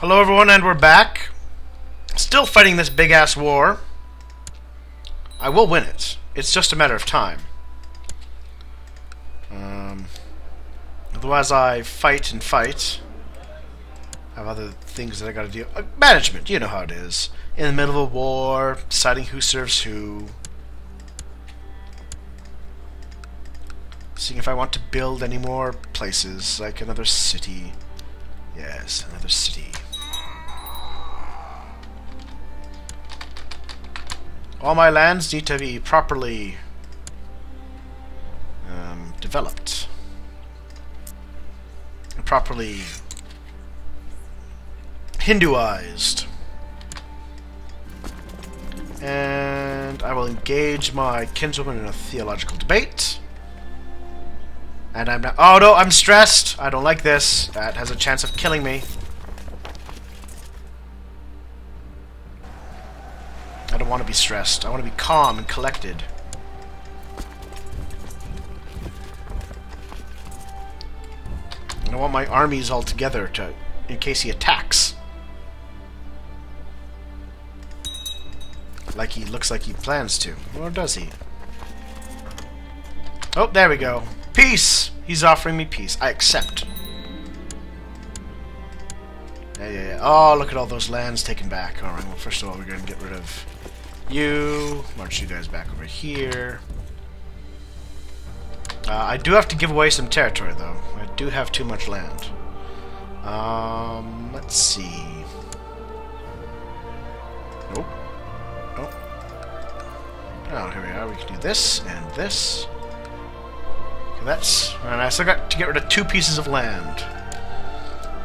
Hello everyone and we're back. Still fighting this big ass war. I will win it. It's just a matter of time. Um, otherwise I fight and fight. I have other things that I gotta do. Uh, management, you know how it is. In the middle of a war, deciding who serves who. Seeing if I want to build any more places, like another city. Yes, another city. All my lands need to be properly um, developed. Properly Hinduized. And I will engage my kinswoman in a theological debate. And I'm not- Oh no, I'm stressed! I don't like this. That has a chance of killing me. I don't want to be stressed. I want to be calm and collected. And I want my armies all together to, in case he attacks. Like he looks like he plans to. Or does he? Oh, there we go. Peace! He's offering me peace. I accept. Yeah, yeah, yeah. Oh, look at all those lands taken back. Alright, well, first of all, we're going to get rid of you. March you guys back over here. Uh, I do have to give away some territory, though. I do have too much land. Um, let's see. Nope. Nope. Oh, here we are. We can do this and this. Okay, that's... And I still got to get rid of two pieces of land.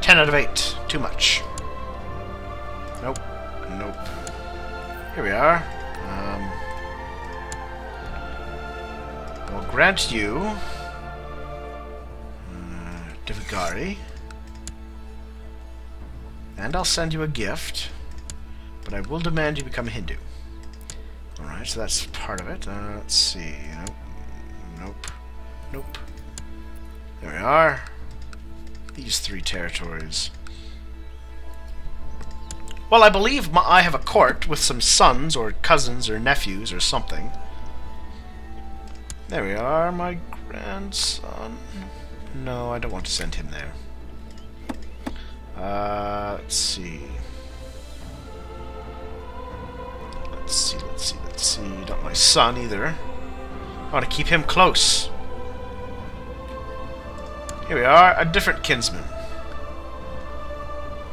Ten out of eight. Too much. Nope. Nope. Here we are. Um, I'll grant you uh, Divigari. And I'll send you a gift. But I will demand you become a Hindu. Alright, so that's part of it. Uh, let's see. Nope. Nope. Nope. There we are. These three territories. Well, I believe my, I have a court with some sons or cousins or nephews or something. There we are, my grandson. No, I don't want to send him there. Uh, let's see. Let's see, let's see, let's see. Not my son either. I want to keep him close. Here we are, a different kinsman.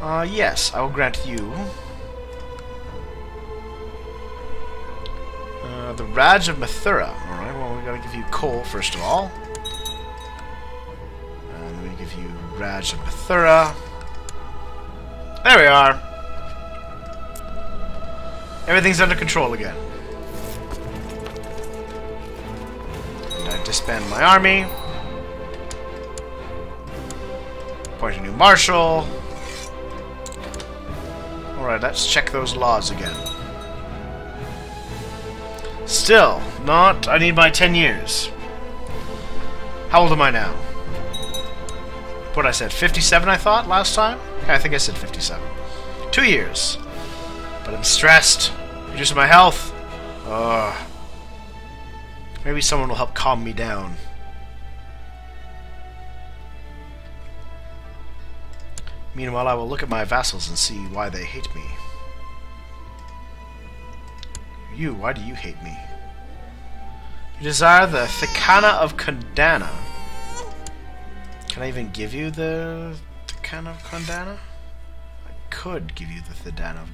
Uh, yes, I will grant you. Uh, the Raj of Mathura. Alright, well, we gotta give you coal, first of all. And then we give you Raj of Mathura. There we are. Everything's under control again. And I disband my army. Appoint a new marshal. Alright, let's check those laws again. Still, not... I need my 10 years. How old am I now? What I said, 57 I thought last time? I think I said 57. Two years. But I'm stressed. Reducing my health. Ugh. Maybe someone will help calm me down. Meanwhile, I will look at my vassals and see why they hate me. You, why do you hate me? You desire the Thekana of Kondana. Can I even give you the Thekana of Kondana? I could give you the Thedana of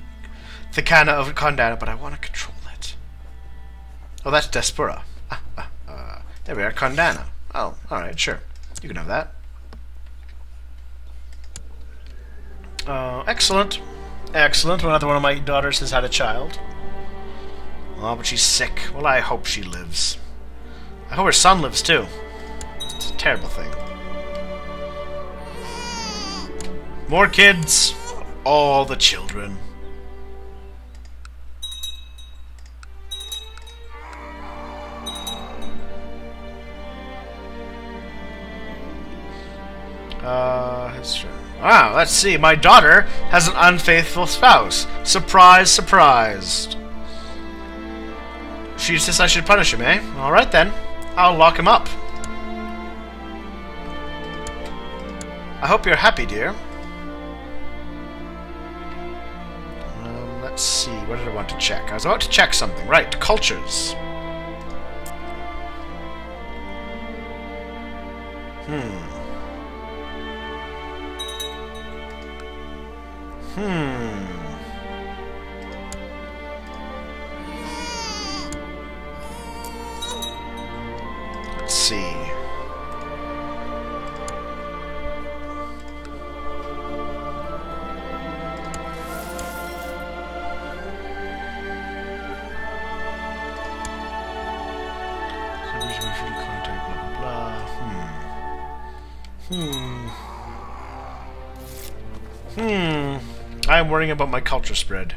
Thekana of Kondana, but I want to control it. Oh, that's Despura. Ah, ah, ah. There we are, Kondana. Oh, alright, sure. You can have that. Uh, excellent. Excellent. Another one of my daughters has had a child. Oh, but she's sick. Well, I hope she lives. I hope her son lives too. It's a terrible thing. More kids. All the children. Uh, history. Ah, let's see. My daughter has an unfaithful spouse. Surprise, surprised. She says I should punish him, eh? Alright then. I'll lock him up. I hope you're happy, dear. Um, let's see. What did I want to check? I was about to check something. Right, cultures. Hmm. Hmm. Blah, blah. Hmm. Hmm. Hmm. I'm worrying about my culture spread.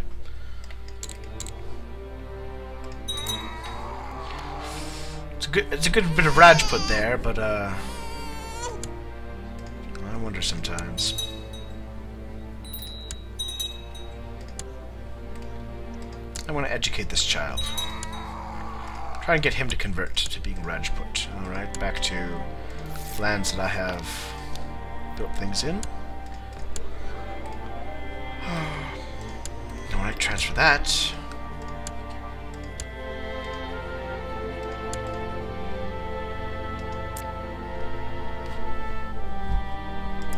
It's a good it's a good bit of Rajput there, but uh I wonder sometimes. I want to educate this child. Try and get him to convert to being Rajput. Alright, back to lands that I have built things in. Transfer that.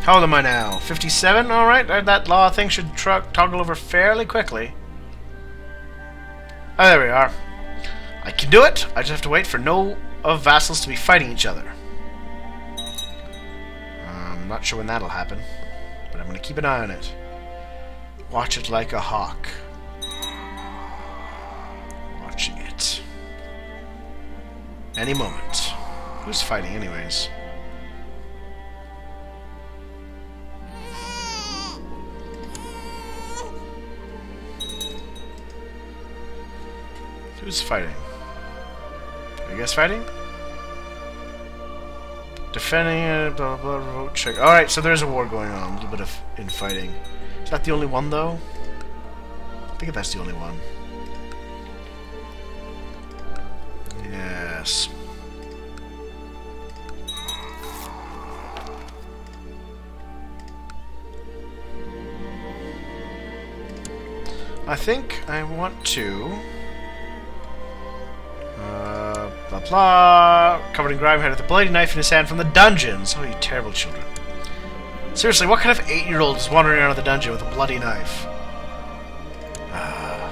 How old am I now? 57? Alright, uh, that law thing should truck toggle over fairly quickly. Oh, there we are. I can do it. I just have to wait for no of vassals to be fighting each other. I'm not sure when that'll happen, but I'm going to keep an eye on it. Watch it like a hawk. Any moment. Who's fighting anyways? Who's fighting? Are you guys fighting? Defending it, blah blah blah, vote check. Alright, so there's a war going on, a little bit of infighting. Is that the only one, though? I think that's the only one. Yes. I think I want to... Uh, blah blah. Covered in grime, had a bloody knife in his hand from the dungeons. Oh, you terrible children. Seriously, what kind of eight-year-old is wandering around the dungeon with a bloody knife? Uh.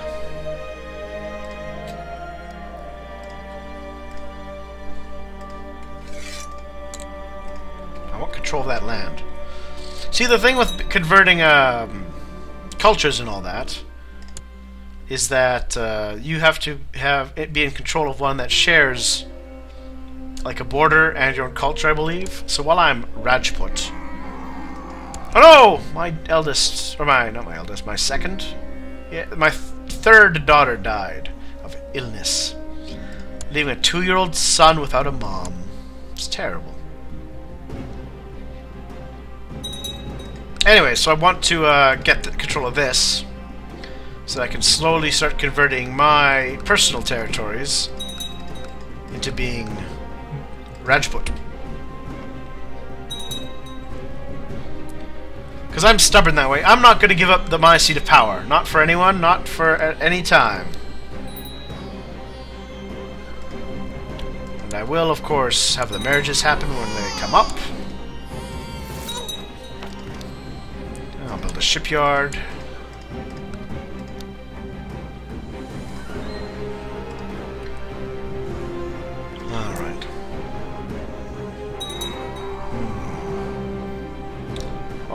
I want control of that land. See, the thing with converting um, cultures and all that is that uh, you have to have it be in control of one that shares like a border and your own culture, I believe. So while I'm Rajput, no, my eldest, or my not my eldest, my second, yeah, my th third daughter died of illness, leaving a two-year-old son without a mom. It's terrible. Anyway, so I want to uh, get control of this so I can slowly start converting my personal territories into being Rajput. Because I'm stubborn that way. I'm not going to give up the my seat of power. Not for anyone, not for at any time. And I will, of course, have the marriages happen when they come up. I'll build a shipyard.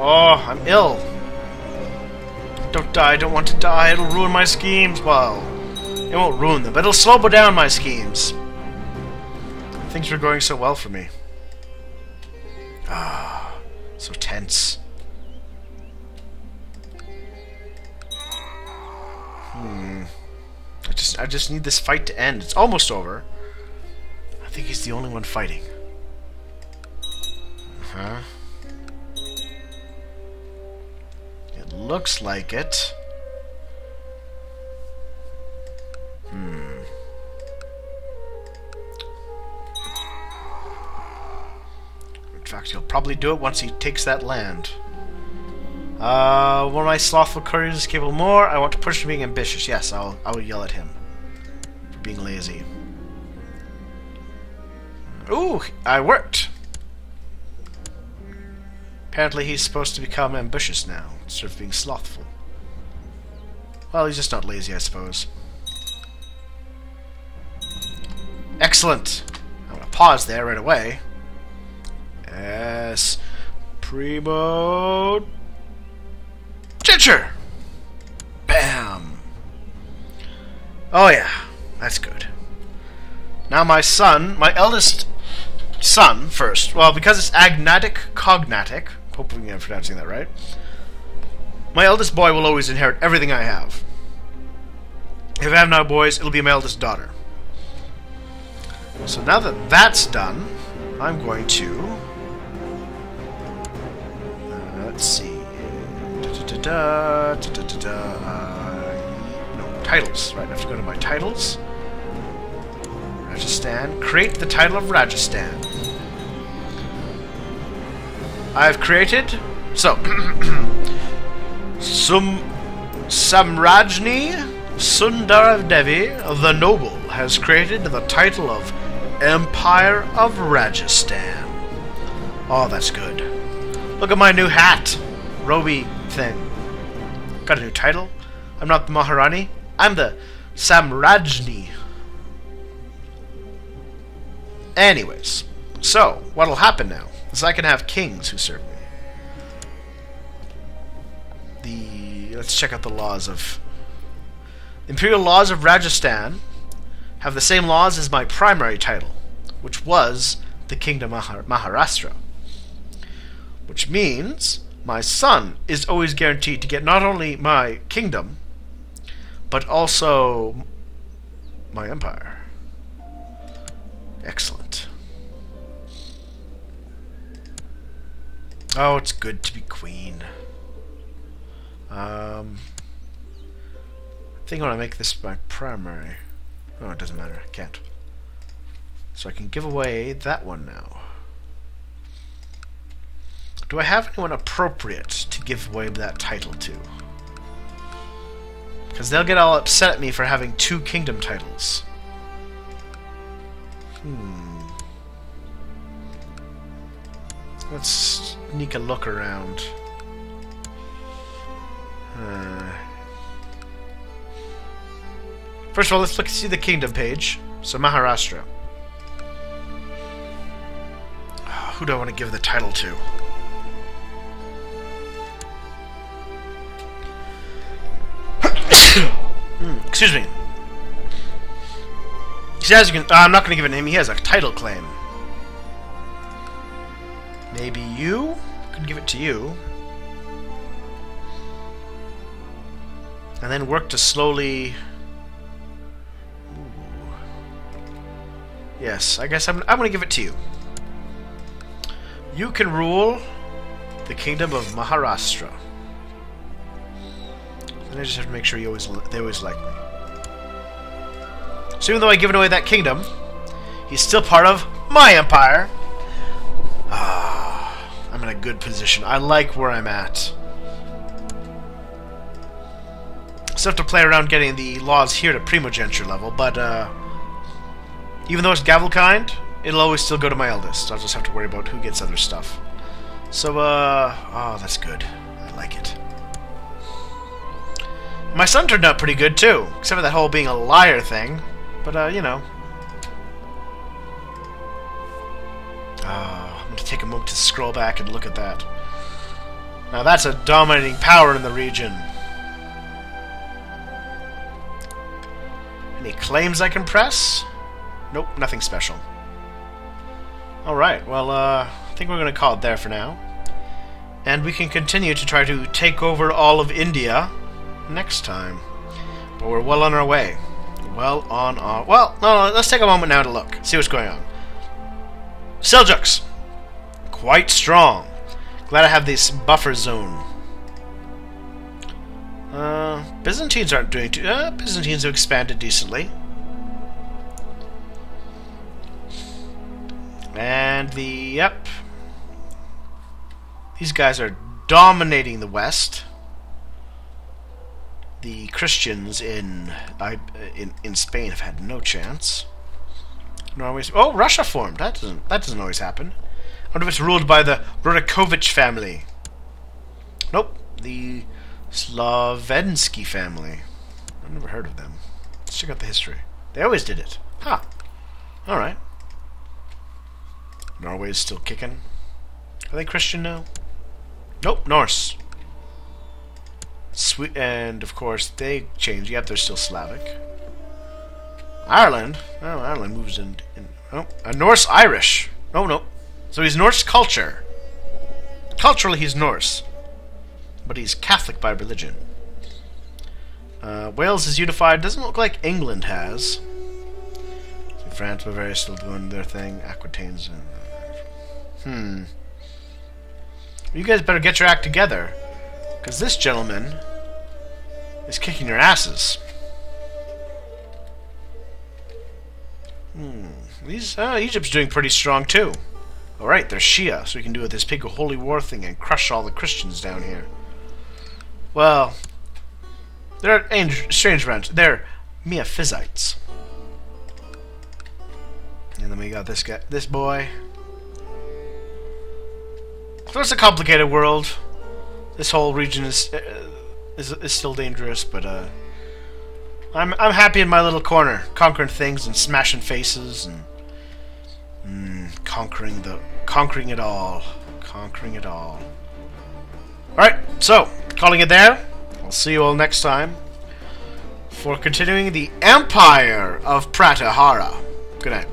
Oh, I'm ill. Don't die, I don't want to die, it'll ruin my schemes. Well, it won't ruin them, but it'll slow down my schemes. Things were going so well for me. Ah, so tense. Hmm. I just I just need this fight to end. It's almost over. I think he's the only one fighting. Uh huh. Looks like it. Hmm. In fact, he'll probably do it once he takes that land. Uh, one of my slothful couriers is capable more. I want to push him being ambitious. Yes, I'll, I will yell at him for being lazy. Ooh, I worked. Apparently he's supposed to become ambitious now, instead of being slothful. Well, he's just not lazy, I suppose. Excellent! I'm gonna pause there right away. Yes. Primo... Ginger! Bam! Oh yeah, that's good. Now my son, my eldest son first. Well, because it's agnatic cognatic, hopefully I'm pronouncing that right. My eldest boy will always inherit everything I have. If I have no boys, it'll be my eldest daughter. So now that that's done, I'm going to... Uh, let's see. Da, da, da, No, titles. Right, I have to go to my titles. Rajasthan. Create the title of Rajasthan. I've created... So... Sum... Samrajni Sundarav Devi, the Noble, has created the title of Empire of Rajasthan. Oh, that's good. Look at my new hat! Roby thing. Got a new title. I'm not the Maharani. I'm the Samrajni Anyways, so what'll happen now is I can have kings who serve me. Let's check out the laws of imperial laws of Rajasthan have the same laws as my primary title, which was the kingdom of Maharashtra. Which means my son is always guaranteed to get not only my kingdom, but also my empire. Excellent. Oh, it's good to be queen. Um, I think I want to make this my primary. Oh, it doesn't matter. I can't. So I can give away that one now. Do I have anyone appropriate to give away that title to? Because they'll get all upset at me for having two kingdom titles. Hmm. Let's sneak a look around. First of all, let's look see the kingdom page. So Maharashtra. Who do I want to give the title to? Hmm, excuse me. He says uh, I'm not going to give a name. He has a title claim. Maybe you could give it to you. And then work to slowly... Yes, I guess I'm, I'm going to give it to you. You can rule the kingdom of Maharashtra. And I just have to make sure you always they always like me. So even though I've given away that kingdom, he's still part of my empire. Ah, I'm in a good position. I like where I'm at. Still have to play around getting the laws here to primogeniture level, but uh, even though it's Gavelkind, it'll always still go to my eldest. I'll just have to worry about who gets other stuff. So, uh, oh, that's good. I like it. My son turned out pretty good, too. Except for that whole being a liar thing. But, uh, you know. Uh, I'm going to take a moment to scroll back and look at that. Now that's a dominating power in the region. Any claims I can press? Nope, nothing special. Alright, well, uh, I think we're going to call it there for now. And we can continue to try to take over all of India next time. But we're well on our way well on our... Well, no, no, let's take a moment now to look. See what's going on. Seljuks. Quite strong. Glad I have this buffer zone. Uh, Byzantines aren't doing too... Uh, Byzantines have expanded decently. And the... Yep. These guys are dominating the West. The Christians in I, in in Spain have had no chance. Norway's oh Russia formed. That doesn't that doesn't always happen. I wonder if it's ruled by the Rurikovich family. Nope, the Slavensky family. I've never heard of them. Let's check out the history. They always did it. Huh. All right. Norway is still kicking. Are they Christian now? Nope, Norse. Sweet, and of course they change. Yep, they're still Slavic. Ireland. Oh, Ireland moves in. in oh, a Norse Irish. Oh no, so he's Norse culture. Culturally, he's Norse, but he's Catholic by religion. Uh, Wales is unified. Doesn't look like England has. France, Bavaria still doing their thing. Aquitaines. Hmm. You guys better get your act together. Because this gentleman is kicking your asses. Hmm. These, uh, Egypt's doing pretty strong too. Alright, they're Shia, so we can do this big holy war thing and crush all the Christians down here. Well, they're strange branch. They're Miaphysites. And then we got this guy, this boy. So it's a complicated world. This whole region is uh, is, is still dangerous, but uh, I'm I'm happy in my little corner, conquering things and smashing faces and mm, conquering the conquering it all, conquering it all. All right, so calling it there. I'll see you all next time for continuing the Empire of Pratihara. Good night.